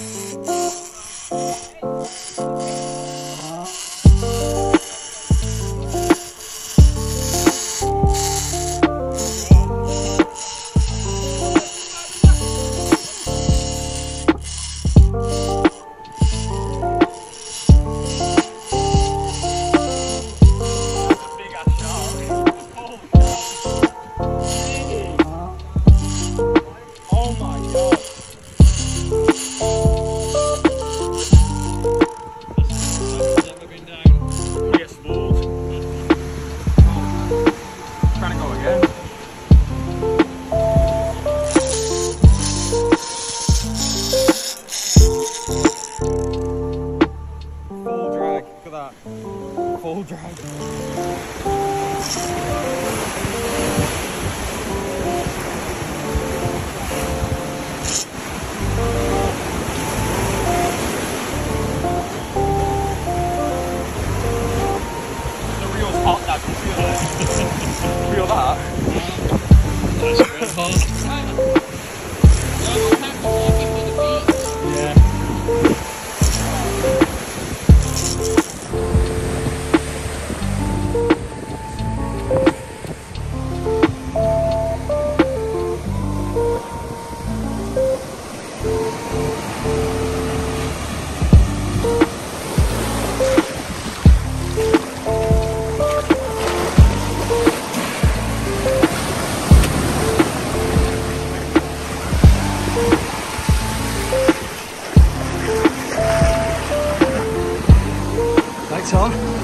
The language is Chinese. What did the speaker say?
Oh, oh. Drag. The real hot Lights on.